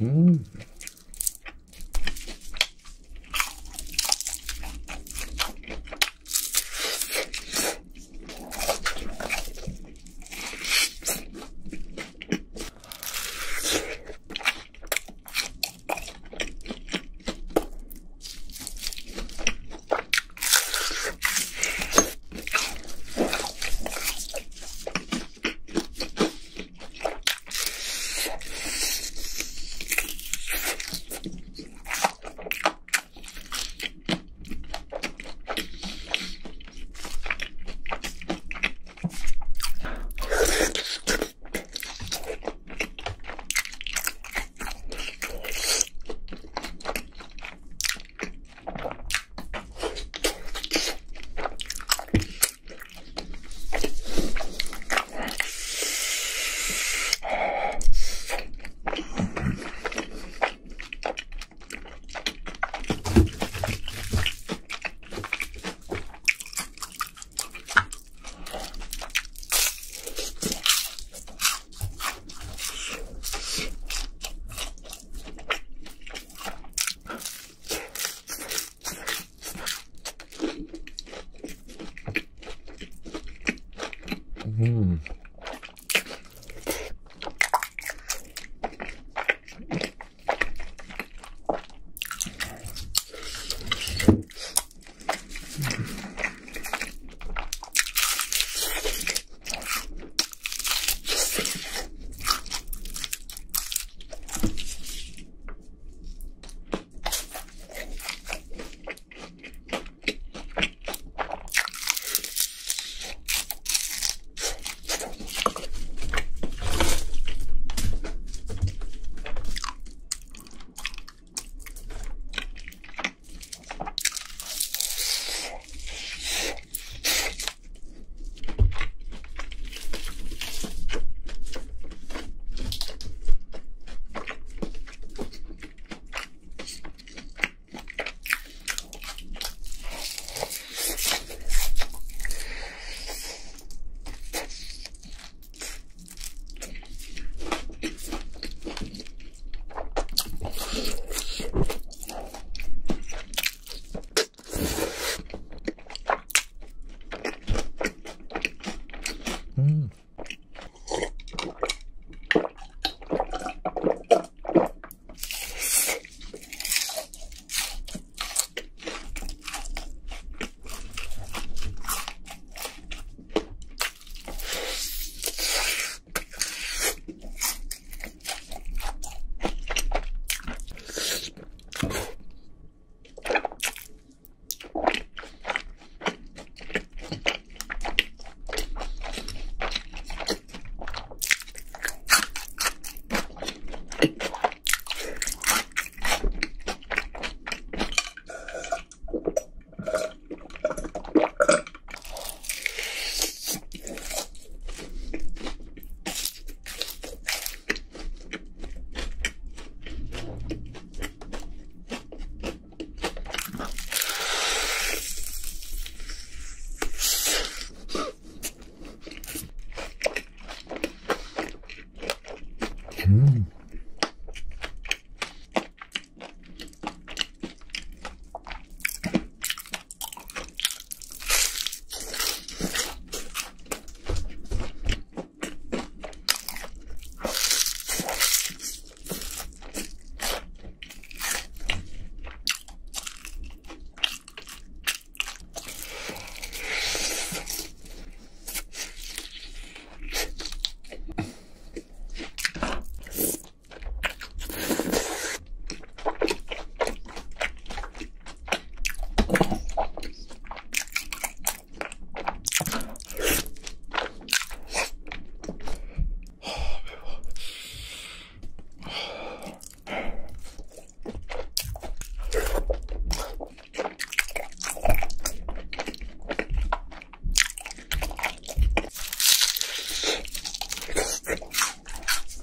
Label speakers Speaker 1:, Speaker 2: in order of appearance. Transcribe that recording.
Speaker 1: Mm. Mm-hmm.